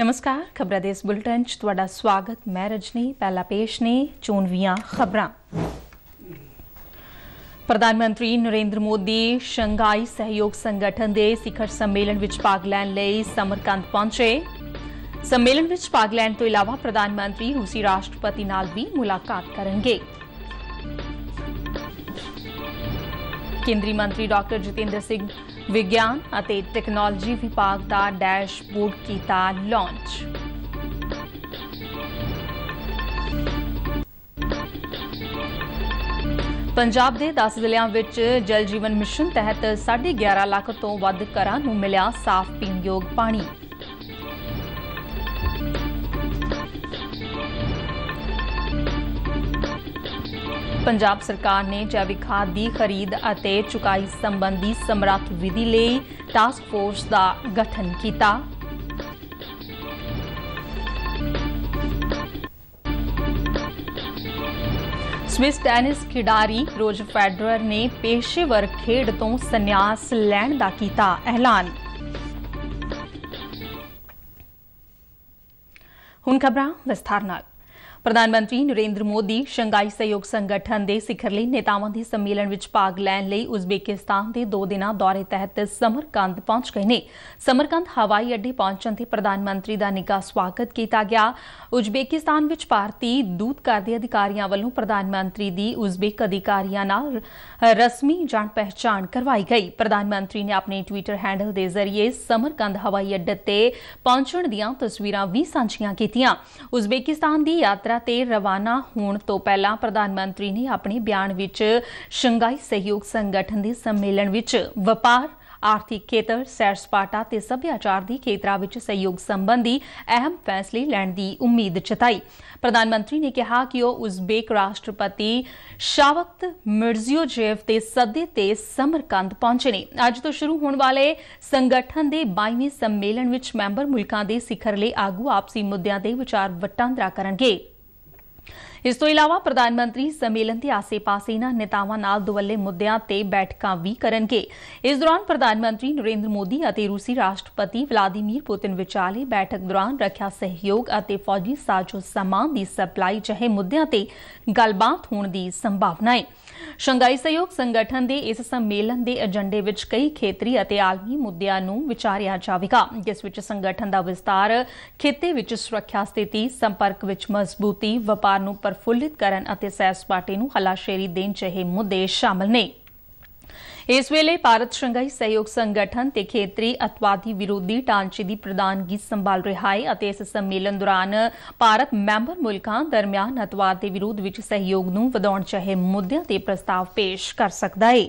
ਨਮਸਕਾਰ ਖਬਰਾਂ ਦੇ ਇਸ ਬੁਲਟਨ 'ਚ ਤੁਹਾਡਾ ਸਵਾਗਤ ਮੈਂ ਰਜਨੀ ਪਹਿਲਾ ਪੇਸ਼ ਨੇ ਚੋਣਵੀਆਂ ਖਬਰਾਂ ਪ੍ਰਧਾਨ ਮੰਤਰੀ ਨਰਿੰਦਰ ਮੋਦੀ ਸ਼ੰਘਾਈ ਸਹਿਯੋਗ ਸੰਗਠਨ ਦੇ ਸਿਖਰ ਸੰਮੇਲਨ ਵਿੱਚ ਭਾਗ ਲੈਣ ਲਈ ਸਮਰਕੰਦ ਪਹੁੰਚੇ ਸੰਮੇਲਨ ਵਿੱਚ ਭਾਗ ਲੈਣ ਤੋਂ ਇਲਾਵਾ ਪ੍ਰਧਾਨ ਮੰਤਰੀ ਰੂਸੀ ਰਾਸ਼ਟਰਪਤੀ ਨਾਲ ਵੀ ਮੁਲਾਕਾਤ ਕਰਨਗੇ ਕੇਂਦਰੀ ਮੰਤਰੀ ਡਾਕਟਰ ਜਤਿੰਦਰ ਸਿੰਘ ਵਿਗਿਆਨ ਅਤੇ ਟੈਕਨੋਲੋਜੀ ਵਿਭਾਗ ਦਾ ਡੈਸ਼ਬੋਰਡ ਕੀਤਾ ਲਾਂਚ। ਪੰਜਾਬ ਦੇ 10 ਜ਼ਿਲ੍ਹਿਆਂ ਵਿੱਚ ਜਲ ਜੀਵਨ ਮਿਸ਼ਨ ਤਹਿਤ 11.5 ਲੱਖ ਤੋਂ ਵੱਧ ਘਰਾਂ ਨੂੰ ਮਿਲਿਆ ਸਾਫ਼ ਪੀਣ ਯੋਗ ਪਾਣੀ। ਪੰਜਾਬ ਸਰਕਾਰ ਨੇ ਜੈਵਿਕ ਖਾਦ ਦੀ ਖਰੀਦ ਅਤੇ ਚੁਕਾਈ ਸੰਬੰਧੀ ਸਮਰੱਥ ਵਿਧੀ ਲਈ ਟਾਸਕ ਫੋਰਸ ਦਾ ਗਠਨ ਕੀਤਾ। ਸਵਿਸ ਟੈਨਿਸ ਖਿਡਾਰੀ ਰੋਜਰ ਫੈਡਰਰ ਨੇ ਪੇਸ਼ੇਵਰ ਖੇਡ ਤੋਂ ਸੰਨਿਆਸ ਲੈਣ ਦਾ ਕੀਤਾ ਐਲਾਨ। ਹੁਣ ਖਬਰਾਂ ਵਿਸਥਾਰ ਨਾਲ। ਪ੍ਰਧਾਨ ਮੰਤਰੀ ਨਰਿੰਦਰ ਮੋਦੀ ਸ਼ੰਘਾਈ ਸਹਿਯੋਗ ਸੰਗਠਨ ਦੇ ਸਿਖਰਲੀ ਨੇਤਾਵਾਂ ਦੇ ਸੰਮੇਲਨ ਵਿੱਚ ਭਾਗ ਲੈਣ ਲਈ ਉਜ਼ਬੇਕਿਸਤਾਨ ਦੇ ਦੋ ਦਿਨਾਂ ਦੌਰੇ ਤਹਿਤ ਸਮਰਕੰਦ ਪਹੁੰਚ ਗਏ ਨੇ। ਸਮਰਕੰਦ ਹਵਾਈ ਅੱਡੇ ਪਹੁੰਚਣ ਤੇ ਪ੍ਰਧਾਨ ਮੰਤਰੀ ਦਾ ਨਿੱਘਾ ਸਵਾਗਤ ਕੀਤਾ ਗਿਆ। ਉਜ਼ਬੇਕਿਸਤਾਨ ਵਿੱਚ ਭਾਰਤੀ ਦੂਤਘਰ ਦੇ ਅਧਿਕਾਰੀਆਂ ਵੱਲੋਂ ਪ੍ਰਧਾਨ ਮੰਤਰੀ ਦੀ ਉਜ਼ਬੇਕ ਅਧਿਕਾਰੀਆਂ ਨਾਲ ਰਸਮੀ ਜਾਣ ਪਹਿਚਾਣ ਕਰਵਾਈ ਗਈ। ਪ੍ਰਧਾਨ ਮੰਤਰੀ ਨੇ ਆਪਣੇ ਟਵਿੱਟਰ ਹੈਂਡਲ ਦੇ ਜ਼ਰੀਏ ਸਮਰਕੰਦ ਹਵਾਈ ਅੱਡੇ ਤੇ ਪਹੁੰਚਣ ਦੀਆਂ ਤਸਵੀਰਾਂ ਵੀ ਸਾਂਝੀਆਂ ਕੀਤੀਆਂ। ਉਜ਼ਬੇਕਿਸਤਾਨ ਦੀ ਯਾਤਰਾ ਯਾਤਰਾ ਤੇ ਰਵਾਨਾ ਹੋਣ ਤੋਂ ਪਹਿਲਾਂ ਪ੍ਰਧਾਨ ਮੰਤਰੀ ਨੇ ਆਪਣੇ ਬਿਆਨ ਵਿੱਚ ਸ਼ੰਘਾਈ ਸਹਿਯੋਗ ਸੰਗਠਨ ਦੇ ਸੰਮੇਲਨ ਵਿੱਚ ਵਪਾਰ, ਆਰਥਿਕ ਖੇਤਰ, ਸੈਰ ਸਪਾਟਾ ਤੇ ਸੱਭਿਆਚਾਰ ਦੀ ਖੇਤਰਾਂ ਵਿੱਚ ਸਹਿਯੋਗ ਸੰਬੰਧੀ ਅਹਿਮ ਫੈਸਲੇ ਲੈਣ ਦੀ ਉਮੀਦ ਜਤਾਈ। ਪ੍ਰਧਾਨ ਮੰਤਰੀ ਨੇ ਕਿਹਾ ਕਿ ਉਹ ਉਜ਼ਬੇਕ ਰਾਸ਼ਟਰਪਤੀ ਸ਼ਾਵਕਤ ਮਿਰਜ਼ੀਓਜੇਵ ਦੇ ਸੱਦੇ ਤੇ ਸਮਰਕੰਦ ਪਹੁੰਚੇ ਨੇ। ਅੱਜ ਤੋਂ ਸ਼ੁਰੂ ਹੋਣ ਵਾਲੇ ਸੰਗਠਨ ਦੇ 22ਵੇਂ ਸੰਮੇਲਨ ਵਿੱਚ ਮੈਂਬਰ ਮੁਲਕਾਂ ਦੇ ਸਿਖਰਲੇ ਆਗੂ ਆਪਸੀ ਮੁੱਦਿਆਂ ਤੇ ਵਿਚਾਰ ਵਟਾਂਦਰਾ ਕਰਨਗੇ। ਇਸ ਤੋਂ ਇਲਾਵਾ ਪ੍ਰਧਾਨ ਮੰਤਰੀ ਸੰਮੇਲਨ ਦੇ ਆਸੇ-ਪਾਸੇ ਇਹਨਾਂ ਨੇਤਾਵਾਂ ਨਾਲ ਦੁਵੱਲੇ ਮੁੱਦਿਆਂ ਤੇ ਬੈਠਕਾਂ ਵੀ ਕਰਨਗੇ। ਇਸ ਦੌਰਾਨ ਪ੍ਰਧਾਨ ਮੰਤਰੀ ਨਰਿੰਦਰ ਮੋਦੀ ਅਤੇ ਰੂਸੀ ਰਾਸ਼ਟਰਪਤੀ ਵਲਾਦੀਮੀਰ ਪੁਤਿਨ ਵਿਚਾਲੇ ਬੈਠਕ ਦੌਰਾਨ ਰੱਖਿਆ ਸਹਿਯੋਗ ਅਤੇ ਫੌਜੀ ਸਾਜ਼ੋ ਸਾਮਾਨ ਦੀ ਸਪਲਾਈ ਜਿਹੇ ਮੁੱਦਿਆਂ ਤੇ ਗੱਲਬਾਤ ਹੋਣ ਦੀ ਸੰਭਾਵਨਾ ਹੈ ਸ਼ੰਘਾਈ ਸਹਿਯੋਗ ਸੰਗਠਨ ਦੇ ਇਸ ਸੰਮੇਲਨ ਦੇ ਏਜੰਡੇ ਵਿੱਚ ਕਈ ਖੇਤਰੀ ਅਤੇ ਆਲਮੀ ਮੁੱਦਿਆਂ ਨੂੰ ਵਿਚਾਰਿਆ ਜਾਵੇਗਾ, ਜਿਸ ਵਿੱਚ ਸੰਗਠਨ ਦਾ ਵਿਸਤਾਰ ਖਿੱਤੇ ਵਿੱਚ ਸੁਰੱਖਿਆ ਸਥਿਤੀ, ਸੰਪਰਕ ਵਿੱਚ ਮਜ਼ਬੂਤੀ, ਵਪਾਰ ਨੂੰ ਪ੍ਰਫੁੱਲਿਤ ਕਰਨ ਅਤੇ ਸੈਰ ਸਪਾਟੇ ਨੂੰ ਹਲਾਸ਼ੇਰੀ ਦੇਣ ਜਿਹੇ ਮੁੱਦੇ ਸ਼ਾਮਲ ਨੇ ਇਸ ਵੇਲੇ ਭਾਰਤ ਸ਼ੰਘਾਈ ਸਹਿਯੋਗ ਸੰਗਠਨ ਤੇ ਖੇਤਰੀ ਅਤਵਾਦੀ ਵਿਰੋਧੀ ਢਾਂਚੇ ਦੀ ਪ੍ਰਧਾਨਗੀ ਸੰਭਾਲ ਰਿਹਾ ਹੈ ਅਤੇ ਇਸ ਸੰਮੇਲਨ ਦੌਰਾਨ ਭਾਰਤ ਮੈਂਬਰ ਮੁਲਕਾਂ ਦਰਮਿਆਨ ਅਤਵਾਦ ਦੇ ਵਿਰੋਧ ਵਿੱਚ ਸਹਿਯੋਗ ਨੂੰ ਵਧਾਉਣ ਚਾਹੇ ਮੁੱਦਿਆਂ ਤੇ ਪ੍ਰਸਤਾਵ ਪੇਸ਼ ਕਰ ਸਕਦਾ ਹੈ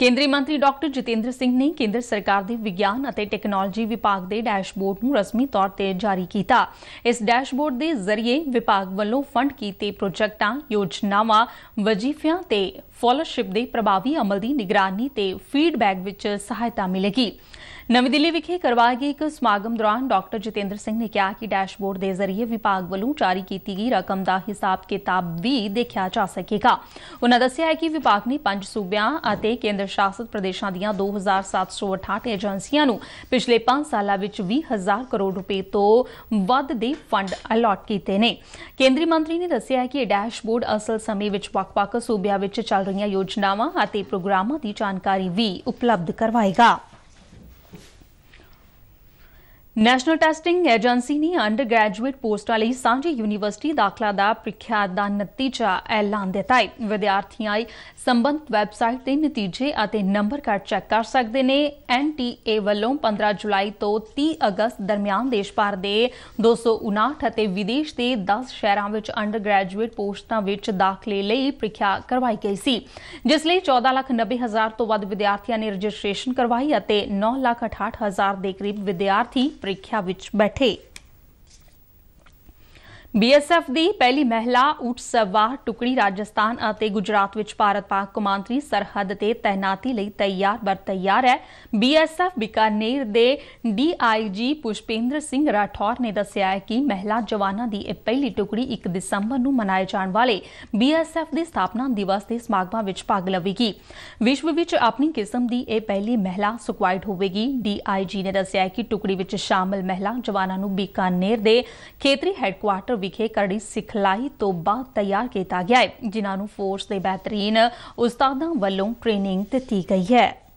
ਕੇਂਦਰੀ ਮੰਤਰੀ ਡਾਕਟਰ ਜਤਿੰਦਰ ਸਿੰਘ ਨੇ ਕੇਂਦਰ ਸਰਕਾਰ ਦੇ ਵਿਗਿਆਨ ਅਤੇ ਟੈਕਨੋਲੋਜੀ ਵਿਭਾਗ ਦੇ ਡੈਸ਼ਬੋਰਡ ਨੂੰ ਰਸਮੀ ਤੌਰ ਤੇ ਜਾਰੀ ਕੀਤਾ। ਇਸ ਡੈਸ਼ਬੋਰਡ ਦੇ ਜ਼ਰੀਏ ਵਿਭਾਗ ਵੱਲੋਂ ਫੰਡ ਕੀਤੇ ਪ੍ਰੋਜੈਕਟਾਂ, ਯੋਜਨਾਵਾਂ, ਵਜ਼ੀਫਿਆਂ ਤੇ ਫਾਲੋਸ਼ਿਪ ਦੇ ਪ੍ਰਭਾਵੀ ਅਮਲ ਦੀ ਨਿਗਰਾਨੀ ਤੇ ਫੀਡਬੈਕ ਵਿੱਚ ਸਹਾਇਤਾ ਮਿਲੇਗੀ। ਨਵੀਂ ਦਿੱਲੀ ਵਿਖੇ ਕਰਵਾਏ ਗਏ ਇੱਕ ਸਮਾਗਮ ਦੌਰਾਨ ਡਾਕਟਰ ਜਤਿੰਦਰ ਸਿੰਘ ਨੇ ਕਿਹਾ ਕਿ ਡੈਸ਼ਬੋਰਡ ਦੇ ਜ਼ਰੀਏ ਵਿਭਾਗ ਵੱਲੋਂ ਜਾਰੀ ਕੀਤੀ ਗਈ ਰਕਮ ਦਾ ਹਿਸਾਬ ਕਿਤਾਬ ਵੀ ਦੇਖਿਆ ਜਾ ਸਕੇਗਾ। ਉਹਨਾਂ ਦੱਸਿਆ ਕਿ ਵਿਭਾਗ ਨੇ ਪੰਜ ਸੂਬਿਆਂ ਅਤੇ ਕੇਂਦਰ ਸ਼ਾਸਿਤ ਪ੍ਰਦੇਸ਼ਾਂ ਦੀਆਂ 2768 ਏਜੰਸੀਆਂ ਨੂੰ ਪਿਛਲੇ 5 ਸਾਲਾਂ ਵਿੱਚ 20000 ਕਰੋੜ ਰੁਪਏ ਤੋਂ ਵੱਧ ਦੇ ਫੰਡ ਅਲਾਟ ਕੀਤੇ ਨੇ। ਕੇਂਦਰੀ ਮੰਤਰੀ ਨੇ ਦੱਸਿਆ ਕਿ ਇਹ ਡੈਸ਼ਬੋਰਡ ਅਸਲ ਸਮੇਂ ਵਿੱਚ ਵੱਖ-ਵੱਖ ਸੂਬਿਆਂ ਵਿੱਚ ਚੱਲ ਰਹੀਆਂ ਯੋਜਨਾਵਾਂ ਅਤੇ ਪ੍ਰੋਗਰਾਮਾਂ ਦੀ ਜਾਣਕਾਰੀ ਵੀ ਉਪਲਬਧ ਕਰਵਾਏਗਾ। ਨੈਸ਼ਨਲ ਟੈਸਟਿੰਗ ਏਜੰਸੀ ਨੇ ਅੰਡਰ ਗ੍ਰੈਜੂਏਟ ਪੋਸਟਾਂ ਲਈ ਸਾਂਝੀ ਯੂਨੀਵਰਸਿਟੀ ਦਾਖਲਾ ਦਾ ਪ੍ਰੀਖਿਆ ਦਾ ਨਤੀਜਾ ਐਲਾਨ ਦਿੱਤਾ ਹੈ। ਵਿਦਿਆਰਥੀਆਂ ਸੰਬੰਧਿਤ ਵੈਬਸਾਈਟ ਤੇ ਨਤੀਜੇ ਅਤੇ ਨੰਬਰ ਕਾਰਡ ਚੈੱਕ ਕਰ ਸਕਦੇ ਨੇ। ਐਨਟੀਏ ਵੱਲੋਂ 15 ਜੁਲਾਈ ਤੋਂ 30 ਅਗਸਤ ਦਰਮਿਆਨ ਦੇਸ਼ ਭਰ ਦੇ 259 ਅਤੇ ਵਿਦੇਸ਼ ਦੇ 10 ਸ਼ਹਿਰਾਂ ਵਿੱਚ ਅੰਡਰ ਗ੍ਰੈਜੂਏਟ ਪੋਸਟਾਂ ਵਿੱਚ ਦਾਖਲੇ ਲਈ ਪ੍ਰੀਖਿਆ ਕਰਵਾਈ ਗਈ ਸੀ। ਜਿਸ ਲਈ 14,90,000 ਤੋਂ ਵੱਧ ਵਿਦਿਆਰਥੀਆਂ ਨੇ ਰਜਿਸਟ੍ਰੇਸ਼ਨ ਕਰਵਾਈ ਅਤੇ 9,68,000 ਦੇ ਕਰੀਬ ਵਿਦਿਆਰਥੀ ਪ੍ਰੀਖਿਆ ਵਿੱਚ ਬੈਠੇ। ਬੀਐਸਐਫ ਦੀ ਪਹਿਲੀ ਮਹਿਲਾ ਊਟ ਸਵਾਰ ਟੁਕੜੀ ਰਾਜਸਥਾਨ ਅਤੇ ਗੁਜਰਾਤ ਵਿੱਚ ਭਾਰਤ-ਪਾਕ ਕੌਮਾਂਤਰੀ ਸਰਹੱਦ ਤੇ ਤਾਇਨਾਤੀ ਲਈ ਤਿਆਰ, ਬਰ ਤਿਆਰ ਹੈ। ਬੀਐਸਐਫ ਬਿਕਾਨੇਰ ਦੇ ਡੀਆਈਜੀ ਪੁਸ਼ਪੇਂਦਰ ਸਿੰਘ ਰਾਠੌਰ ਨੇ ਦੱਸਿਆ ਹੈ ਕਿ ਮਹਿਲਾ ਜਵਾਨਾਂ ਦੀ ਇਹ ਪਹਿਲੀ ਟੁਕੜੀ 1 ਦਸੰਬਰ ਨੂੰ ਮਨਾਏ ਜਾਣ ਵਾਲੇ ਬੀਐਸਐਫ ਦੇ ਸਥਾਪਨਾ ਦਿਵਸ ਦੇ ਸਮਾਗਮਾਂ ਵਿੱਚ ਭਾਗ ਲਵੇਗੀ। ਵਿਸ਼ਵ ਵਿੱਚ ਆਪਣੀ ਕਿਸਮ ਦੀ ਇਹ ਪਹਿਲੀ ਮਹਿਲਾ ਸਕੁਆਇਡ ਹੋਵੇਗੀ। ਡੀਆਈਜੀ ਨੇ ਦੱਸਿਆ ਕਿ ਟੁਕੜੀ ਵਿੱਚ ਸ਼ਾਮਲ ਮਹਿਲਾ ਜਵਾਨਾਂ ਨੂੰ ਬੀਕਾਨੇਰ ਦੇ ਖੇਤਰੀ ਹੈੱਡਕੁਆਰਟਰ ਵਿਖੇ ਕਰੜੀ ਸਿਖਲਾਈ ਤੋਂ ਬਾਅਦ ਤਿਆਰ ਕੀਤਾ ਗਿਆ ਹੈ, ਜਿਨ੍ਹਾਂ ਨੂੰ ਫੋਰਸ ਦੇ ਬਿਹਤਰੀਨ ਉਸਤਾਦਾਂ ਵੱਲੋਂ ਟ੍ਰੇਨਿੰਗ ਦਿੱਤੀ ਗਈ ਹੈ।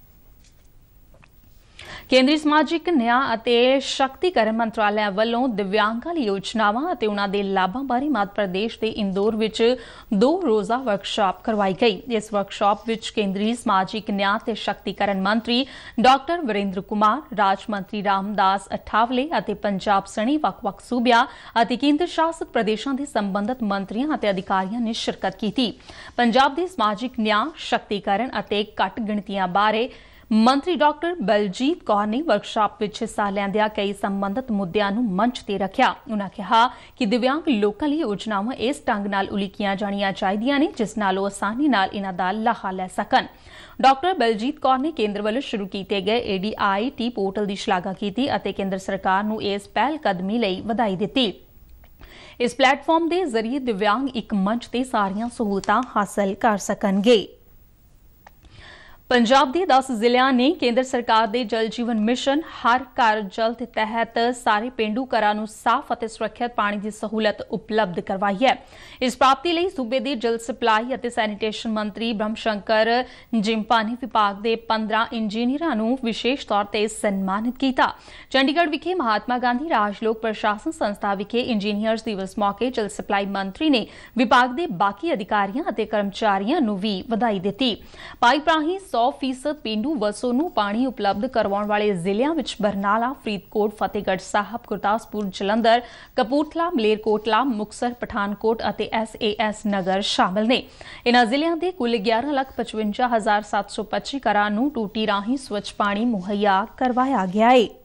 ਕੇਂਦਰੀ ਸਮਾਜਿਕ, ਨਿਆਂ ਅਤੇ ਸ਼ਕਤੀਕਰਨ ਮੰਤਰਾਲਾ ਵੱਲੋਂ ਦਿਵਿਆਂਗਾਂ ਲਈ ਯੋਜਨਾਵਾਂ ਅਤੇ ਉਹਨਾਂ ਦੇ ਲਾਭਾਂ ਬਾਰੇ ਮੱਧ ਪ੍ਰਦੇਸ਼ ਦੇ ਇੰਦੌਰ ਵਿੱਚ ਦੋ ਰੋਜ਼ਾ ਵਰਕਸ਼ਾਪ ਕਰਵਾਈ ਗਈ। ਇਸ ਵਰਕਸ਼ਾਪ ਵਿੱਚ ਕੇਂਦਰੀ ਸਮਾਜਿਕ, ਨਿਆਂ ਤੇ ਸ਼ਕਤੀਕਰਨ ਮੰਤਰੀ ਡਾਕਟਰ ਵਰਿੰਦਰ ਕੁਮਾਰ, ਰਾਜ ਮੰਤਰੀ ਰਾਮਦਾਸ ਅਠਾਵਲੇ ਅਤੇ ਪੰਜਾਬ ਸਣੀ ਵੱਖ-ਵੱਖ ਸੂਬਿਆਂ ਅਤੇ ਕੇਂਦਰ ਸ਼ਾਸਤ ਪ੍ਰਦੇਸ਼ਾਂ ਦੇ ਸੰਬੰਧਿਤ ਮੰਤਰੀਆਂ ਅਤੇ ਅਧਿਕਾਰੀਆਂ ਨੇ ਸ਼ਿਰਕਤ ਕੀਤੀ। ਪੰਜਾਬ ਦੇ ਸਮਾਜਿਕ, ਨਿਆਂ, ਸ਼ਕਤੀਕਰਨ ਅਤੇ ਘੱਟ ਗਿਣਤੀਆਂ ਬਾਰੇ ਮੰਤਰੀ ਡਾਕਟਰ ਬਲਜੀਤ ਕੌਰ ਨੇ ਵਰਕਸ਼ਾਪ ਵਿੱਚ ਹਿੱਸਾ ਲੈਂਦਿਆਂ ਕਈ ਸੰਬੰਧਿਤ ਮੁੱਦਿਆਂ ਨੂੰ ਮੰਚ ਤੇ ਰੱਖਿਆ। ਉਹਨਾਂ ਕਿਹਾ ਕਿ ਦਿਵਿਆਂਗ ਲੋਕਾਂ ਲਈ ਯੋਜਨਾਵਾਂ ਇਸ ਢੰਗ ਨਾਲ ਉਲੀਕੀਆਂ ਜਾਣੀਆਂ ਚਾਹੀਦੀਆਂ ਨੇ, ਜਿਸ ਨਾਲ ਉਹ ਆਸਾਨੀ ਨਾਲ ਇਹਨਾਂ ਦਾ ਲਾਹਾ ਲੈ ਸਕਣ। ਡਾਕਟਰ ਬਲਜੀਤ ਕੌਰ ਨੇ ਕੇਂਦਰ ਵੱਲੋਂ ਸ਼ੁਰੂ ਕੀਤੇ ਗਏ ਏਡੀਆਈਟੀ ਪੋਰਟਲ ਦੀ ਸ਼ਲਾਘਾ ਕੀਤੀ ਅਤੇ ਕੇਂਦਰ ਸਰਕਾਰ ਨੂੰ ਇਸ ਪਹਿਲ ਕਦਮੀ ਲਈ ਵਧਾਈ ਦਿੱਤੀ। ਇਸ ਪਲੇਟਫਾਰਮ ਦੇ ਜ਼ਰੀਏ ਦਿਵਿਆਂਗ ਇੱਕ ਮੰਚ ਤੇ ਸਾਰੀਆਂ ਸਹੂਲਤਾਂ ਹਾਸਲ ਕਰ ਸਕਣਗੇ। ਪੰਜਾਬ ਦੇ 10 ਜ਼ਿਲ੍ਹਿਆਂ ਨੇ ਕੇਂਦਰ ਸਰਕਾਰ ਦੇ ਜਲ ਜੀਵਨ ਮਿਸ਼ਨ ਹਰ ਘਰ ਜਲ ਦੇ ਤਹਿਤ ਸਾਰੇ ਪਿੰਡੂ ਘਰਾਂ ਨੂੰ ਸਾਫ਼ ਅਤੇ ਸੁਰੱਖਿਅਤ ਪਾਣੀ ਦੀ ਸਹੂਲਤ ਉਪਲਬਧ ਕਰਵਾਈ ਹੈ। ਇਸ ਪ੍ਰਾਪਤੀ ਲਈ ਸੂਬੇ ਦੇ ਜਲ ਸਪਲਾਈ ਅਤੇ ਸੈਨੀਟੇਸ਼ਨ ਮੰਤਰੀ ਬ੍ਰਹਮ ਸ਼ੰਕਰ ਜਿੰਪਾ ਨੇ ਵਿਭਾਗ ਦੇ 15 ਇੰਜੀਨੀਅਰਾਂ ਨੂੰ ਵਿਸ਼ੇਸ਼ ਤੌਰ ਤੇ ਸਨਮਾਨਿਤ ਕੀਤਾ। ਚੰਡੀਗੜ੍ਹ ਵਿਖੇ ਮਹਾਤਮਾ ਗਾਂਧੀ ਰਾਜ ਲੋਕ ਪ੍ਰਸ਼ਾਸਨ ਸੰਸਥਾ ਵਿਖੇ ਇੰਜੀਨੀਅਰਸ ਦਿਵਸ ਮੌਕੇ ਜਲ ਸਪਲਾਈ ਮੰਤਰੀ ਨੇ ਵਿਭਾਗ ਦੇ ਬਾਕੀ ਅਧਿਕਾਰੀਆਂ ਅਤੇ ਕਰਮਚਾਰੀਆਂ ਨੂੰ ਵੀ ਵਧਾਈ ਦਿੱਤੀ। ਪਾਈਪ ਰਾਹੀਂ 100% ਪਿੰਡੂ ਵਸੋਂ ਨੂੰ ਪਾਣੀ ਉਪਲਬਧ ਕਰਵਾਉਣ ਵਾਲੇ ਜ਼ਿਲ੍ਹਿਆਂ ਵਿੱਚ ਬਰਨਾਲਾ, ਫਰੀਦਕੋਟ, ਫਤਿਹਗੜ੍ਹ ਸਾਹਿਬ, ਗੁਰਦਾਸਪੁਰ, ਜਲੰਧਰ, ਕਪੂਰਥਲਾ, ਮਲੇਰਕੋਟਲਾ, ਮੁਕਸਰ, ਪਠਾਨਕੋਟ ਅਤੇ ਐਸਏਐਸ ਨਗਰ ਸ਼ਾਮਲ ਨੇ। ਇਨ੍ਹਾਂ ਜ਼ਿਲ੍ਹਿਆਂ ਦੇ ਕੁੱਲ 11,55,725 ਘਰਾਂ ਨੂੰ ਟੂਟੀ ਰਾਹੀਂ ਸਵੱਛ ਪਾਣੀ ਮੁਹੱਈਆ ਕਰਵਾਇਆ ਗਿਆ ਹੈ।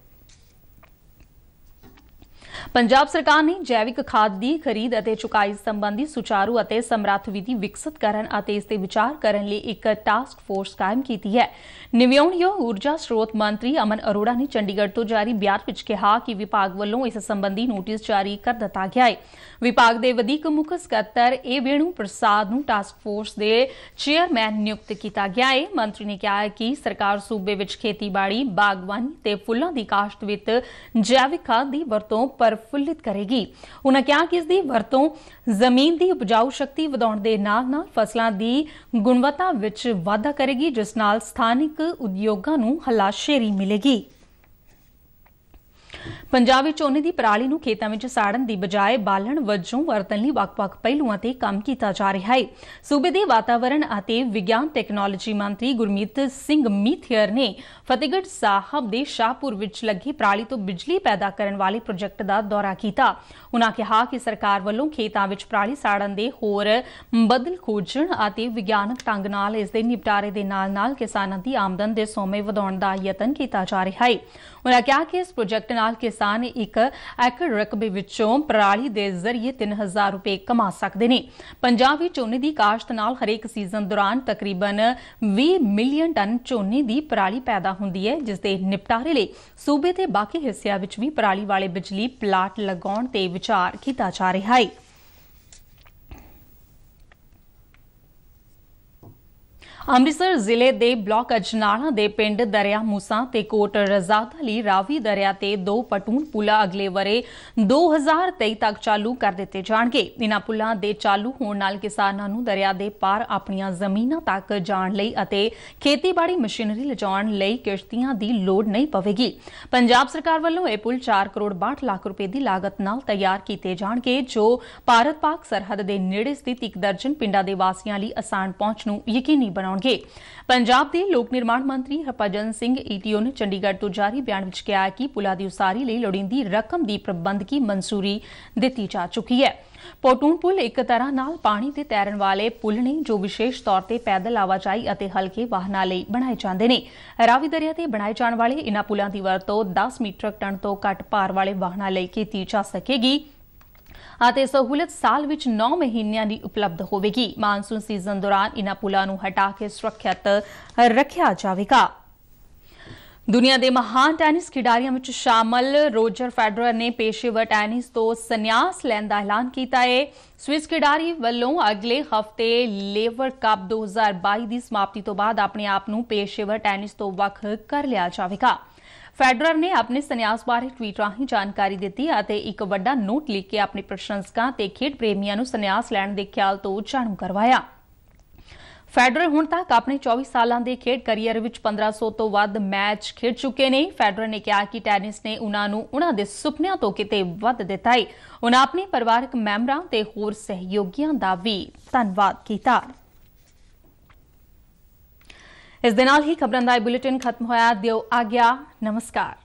ਪੰਜਾਬ ਸਰਕਾਰ ਨੇ ਜੈਵਿਕ ਖਾਦ ਦੀ ਖਰੀਦ ਅਤੇ ਚੁਕਾਈ ਸੰਬੰਧੀ ਸੁਚਾਰੂ ਅਤੇ ਸਮਰੱਥ ਵਿਧੀ ਵਿਕਸਿਤ ਕਰਨ ਅਤੇ ਇਸ ਤੇ ਵਿਚਾਰ ਕਰਨ ਲਈ ਇੱਕ ਟਾਸਕ ਫੋਰਸ ਕਾਇਮ ਕੀਤੀ ਹੈ। ਨਿਵਿਆਉਣਯੋਗ ਊਰਜਾ ਸਰੋਤ ਮੰਤਰੀ ਅਮਨ ਅਰੋੜਾ ਨੇ ਚੰਡੀਗੜ੍ਹ ਤੋਂ ਜਾਰੀ ਬਿਆਨ ਵਿੱਚ ਕਿਹਾ ਕਿ ਵਿਭਾਗ ਵੱਲੋਂ ਇਸ ਸੰਬੰਧੀ ਨੋਟਿਸ ਜਾਰੀ ਕਰ ਦਿੱਤਾ ਗਿਆ ਹੈ। ਵਿਭਾਗ ਦੇ ਵਧੀਕ ਮੁੱਖ ਸਕੱਤਰ ਏ ਵੇਣੂ ਪ੍ਰਸਾਦ ਨੂੰ ਟਾਸਕ ਫੋਰਸ ਦੇ ਚੇਅਰਮੈਨ ਨਿਯੁਕਤ ਕੀਤਾ ਗਿਆ ਹੈ। ਮੰਤਰੀ ਨੇ ਕਿਹਾ ਕਿ ਸਰਕਾਰ ਸੂਬੇ ਵਿੱਚ ਖੇਤੀਬਾੜੀ ਬਾਗਬਾਨੀ ਤੇ ਫੁੱਲਾਂ ਦੀ ਕਾਸ਼ਤ ਵਿੱਚ ਜੈਵਿਕ ਖਾਦ ਦੀ ਵਰਤੋਂ ਪ੍ਰਫੁੱਲਿਤ ਕਰੇਗੀ। ਉਹਨਾਂ ਕਿਹਾ ਕਿ ਇਸ ਦੀ ਵਰਤੋਂ ਜ਼ਮੀਨ ਦੀ ਉਪਜਾਊ ਸ਼ਕਤੀ ਵਧਾਉਣ ਦੇ ਨਾਲ-ਨਾਲ ਫਸਲਾਂ ਦੀ ਗੁਣਵੱਤਾ ਵਿੱਚ ਵਾਧਾ ਕਰੇਗੀ, ਜਿਸ ਨਾਲ ਸਥਾਨਿਕ ਉਦਯੋਗਾਂ ਨੂੰ ਹਲਾਸ਼ੇਰੀ ਮਿਲੇਗੀ। ਪੰਜਾਬ ਵਿੱਚ ਝੋਨੇ ਦੀ ਪਰਾਲੀ ਨੂੰ ਖੇਤਾਂ ਵਿੱਚ ਸਾੜਨ ਦੀ ਬਜਾਏ ਬਾਲਣ ਵਜੋਂ ਵਰਤਣ ਲਈ ਵੱਖ-ਵੱਖ ਪਹਿਲੂਆਂ ਤੇ ਕੰਮ ਕੀਤਾ ਜਾ ਰਿਹਾ ਹੈ। ਸੂਬੇ ਦੇ ਵਾਤਾਵਰਣ ਅਤੇ ਵਿਗਿਆਨ ਟੈਕਨੋਲੋਜੀ ਮੰਤਰੀ ਗੁਰਮੀਤ ਸਿੰਘ ਮੀਥਿਅਰ ਨੇ ਫਤਿਹਗੜ੍ਹ ਸਾਹਿਬ ਦੇ ਸ਼ਾਹਪੁਰ ਵਿੱਚ ਲੱਗੀ ਪਰਾਲੀ ਤੋਂ ਬਿਜਲੀ ਪੈਦਾ ਕਰਨ ਵਾਲੇ ਪ੍ਰੋਜੈਕਟ ਦਾ ਦੌਰਾ ਕੀਤਾ। ਉਨ੍ਹਾਂ ਕਿਹਾ ਕਿ ਸਰਕਾਰ ਵੱਲੋਂ ਖੇਤਾਂ ਵਿੱਚ ਪਰਾਲੀ ਸਾੜਨ ਦੇ ਹੋਰ ਬਦਲ ਖੋਜਣ ਅਤੇ ਵਿਗਿਆਨਕ ਢੰਗ ਨਾਲ ਇਸ ਦੇ ਨਿਪਟਾਰੇ ਦੇ ਨਾਲ-ਨਾਲ ਕਿਸਾਨਾਂ ਦੀ ਆਮਦਨ ਦੇ ਸੋਮੇ ਵਧਾਉਣ ਦਾ ਯਤਨ ਕੀਤਾ ਜਾ ਰਿਹਾ ਹੈ। ਉਨ੍ਹਾਂ ਕਿਹਾ ਕਿ ਇਸ ਪ੍ਰੋਜੈਕਟ ਨਾਲ ਕਿਸਾਨ ਇੱਕ ਏਕੜ ਰਕਬੇ ਵਿੱਚੋਂ ਪਰਾਲੀ ਦੇ ਜ਼ਰੀਏ 3000 ਰੁਪਏ ਕਮਾ ਸਕਦੇ ਨੇ। ਪੰਜਾਬ ਵਿੱਚ ਝੋਨੇ ਦੀ ਕਾਸ਼ਤ ਨਾਲ ਹਰੇਕ ਸੀਜ਼ਨ ਦੌਰਾਨ ਤਕਰੀਬਨ 20 ਮਿਲੀਅਨ ਟਨ ਝੋਨੇ ਦੀ ਪਰਾਲੀ ਪੈਦਾ ਹੁੰਦੀ ਹੈ, ਜਿਸ ਦੇ ਨਿਪਟਾਰੇ ਲਈ ਸੂਬੇ ਦੇ ਬਾਕੀ ਹਿੱਸਿਆਂ ਵਿੱਚ ਵੀ ਪਰਾਲੀ ਵਾਲੇ ਬਿਜਲੀ ਪਲਾਟ ਲਗਾਉਣ ਤੇ ਵਿਚਾਰ ਕੀਤਾ ਜਾ ਰਿਹਾ ਹੈ। ਅੰਮ੍ਰਿਤਸਰ ਜ਼ਿਲ੍ਹੇ ਦੇ ਬਲਾਕ ਅਜਨਾਲਾ ਦੇ ਪਿੰਡ ਦਰਿਆ ਮੂਸਾ ਤੇ ਕੋਟ ਰਜ਼ਾਦਾ ਲਈ ਰਾਵੀ ਦਰਿਆ ਤੇ ਦੋ ਪਟੂਨ ਪੁਲਾ ਅਗਲੇ ਵਰੇ 2023 ਤੱਕ ਚਾਲੂ ਕਰ ਦਿੱਤੇ ਜਾਣਗੇ। ਇਨ੍ਹਾਂ ਪੁਲਾਂ ਦੇ ਚਾਲੂ ਹੋਣ ਨਾਲ ਕਿਸਾਨਾਂ ਨੂੰ ਦਰਿਆ ਦੇ ਪਾਰ ਆਪਣੀਆਂ ਜ਼ਮੀਨਾਂ ਤੱਕ ਜਾਣ ਲਈ ਅਤੇ ਖੇਤੀਬਾੜੀ ਮਸ਼ੀਨਰੀ ਲਿਜਾਉਣ ਲਈ ਕਿਸ਼ਤੀਆਂ ਦੀ ਲੋੜ ਨਹੀਂ ਪਵੇਗੀ। ਪੰਜਾਬ ਸਰਕਾਰ ਵੱਲੋਂ ਇਹ ਪੁਲ 4 ਕਰੋੜ 62 ਲੱਖ ਰੁਪਏ ਦੀ ਲਾਗਤ ਨਾਲ ਤਿਆਰ ਕੀਤੇ ਜਾਣਗੇ, ਜੋ ਭਾਰਤ ਪਾਕ ਸਰਹੱਦ ਦੇ ਨੇੜੇ ਸਥਿਤ ਇੱਕ ਦਰਜਨ ਪਿੰਡਾਂ ਦੇ ਵਾਸੀਆਂ ਲਈ ਆਸਾਨ ਪਹੁੰਚ ਨੂੰ ਯਕੀਨੀ ਬਣਾਉਣ ਬਣਾਉਣਗੇ ਪੰਜਾਬ ਦੇ ਲੋਕ ਨਿਰਮਾਣ ਮੰਤਰੀ ਹਰਪਜਨ ਸਿੰਘ ਈਟੀਓ ਨੇ ਚੰਡੀਗੜ੍ਹ ਤੋਂ ਜਾਰੀ ਬਿਆਨ ਵਿੱਚ ਕਿਹਾ ਕਿ ਪੁਲਾਂ ਦੀ ਉਸਾਰੀ ਲਈ ਲੋੜੀਂਦੀ ਰਕਮ ਦੀ ਪ੍ਰਬੰਧਕੀ ਮਨਜ਼ੂਰੀ ਦਿੱਤੀ ਜਾ ਚੁੱਕੀ ਹੈ। ਪੋਟੂਨ ਪੁਲ ਇੱਕ ਤਰ੍ਹਾਂ ਨਾਲ ਪਾਣੀ ਤੇ ਤੈਰਨ ਵਾਲੇ ਪੁਲ ਨੇ ਜੋ ਵਿਸ਼ੇਸ਼ ਤੌਰ ਤੇ ਪੈਦਲ ਆਵਾਜਾਈ ਅਤੇ ਹਲਕੇ ਵਾਹਨਾਂ ਲਈ ਬਣਾਏ ਜਾਂਦੇ ਨੇ। ਰਾਵੀ ਦਰਿਆ ਤੇ ਬਣਾਏ ਜਾਣ ਵਾਲੇ ਇਨ੍ਹਾਂ ਪੁਲਾਂ ਦੀ ਵਰਤੋਂ 10 ਮੀਟਰ ਟਨ ਤੋਂ ਘੱਟ ਭਾਰ ਵਾਲੇ ਵਾਹਨਾਂ ਲਈ ਕੀਤੀ ਜਾ ਸਕੇਗੀ। ਅਤੇ ਸਹੂਲਤ ਸਾਲ ਵਿੱਚ 9 ਮਹੀਨਿਆਂ ਦੀ ਉਪਲਬਧ ਹੋਵੇਗੀ। ਮਾਨਸੂਨ ਸੀਜ਼ਨ ਦੌਰਾਨ ਇਨ੍ਹਾਂ ਪੁਲਾਂ ਨੂੰ ਹਟਾ ਕੇ ਸੁਰੱਖਿਅਤ ਰੱਖਿਆ ਜਾਵੇਗਾ। ਦੁਨੀਆ ਦੇ ਮਹਾਨ ਟੈਨਿਸ ਖਿਡਾਰੀਆਂ ਵਿੱਚ ਸ਼ਾਮਲ ਰੋਜਰ ਫੈਡਰਰ ਨੇ ਪੇਸ਼ੇਵਰ ਟੈਨਿਸ ਤੋਂ ਸੰਨਿਆਸ ਲੈਣ ਦਾ ਐਲਾਨ ਕੀਤਾ ਹੈ ਸਵਿਸ ਖਿਡਾਰੀ ਵੱਲੋਂ ਅਗਲੇ ਹਫ਼ਤੇ ਲੇਵਰ ਕੱਪ 2022 ਦੀ ਸਮਾਪਤੀ ਤੋਂ ਬਾਅਦ ਆਪਣੇ ਆਪ ਨੂੰ ਪੇਸ਼ੇਵਰ ਟੈਨਿਸ ਤੋਂ ਵੱਖ ਕਰ ਲਿਆ ਜਾਵੇਗਾ। ਫੈਡਰਰ ਨੇ ਆਪਣੇ ਸੰਨਿਆਸ ਬਾਰੇ ਟਵੀਟ ਰਾਹੀਂ ਜਾਣਕਾਰੀ ਦਿੱਤੀ ਅਤੇ ਇੱਕ ਵੱਡਾ ਨੋਟ ਲਿਖ ਕੇ ਆਪਣੇ ਪ੍ਰਸ਼ੰਸਕਾਂ ਤੇ ਖੇਡ ਪ੍ਰੇਮੀਆਂ ਨੂੰ ਸੰਨਿਆਸ ਲੈਣ ਦੇ ਖਿਆਲ ਤੋਂ ਜਾਣੂ ਕਰਵਾਇਆ। ਫੈਡਰਰ ਹੁਣ ਤੱਕ ਆਪਣੇ 24 ਸਾਲਾਂ ਦੇ ਖੇਡ ਕੈਰੀਅਰ ਵਿੱਚ 1500 ਤੋਂ ਵੱਧ ਮੈਚ ਖੇਡ ਚੁੱਕੇ ਨੇ। ਫੈਡਰਰ ਨੇ ਕਿਹਾ ਕਿ ਟੈਨਿਸ ਨੇ ਉਹਨਾਂ ਨੂੰ ਉਹਨਾਂ ਦੇ ਸੁਪਨਿਆਂ ਤੋਂ ਕਿਤੇ ਵੱਧ ਦਿੱਤਾ ਹੈ ਉਹਨਾਂ ਆਪਣੇ ਪਰਿਵਾਰਕ ਮੈਂਬਰਾਂ ਤੇ ਹੋਰ ਸਹਿਯੋਗੀਆਂ ਦਾ ਵੀ ਧੰਨਵਾਦ ਕੀਤਾ। ਇਸ ਦੇ ਨਾਲ ਹੀ ਖਬਰਾਂ ਦਾ ਇਹ ਬੁਲੇਟਿਨ ਖਤਮ ਹੋਇਆ। ਦਿਓ ਆਗਿਆ। ਨਮਸਕਾਰ।